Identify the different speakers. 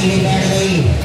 Speaker 1: Billy Bagley.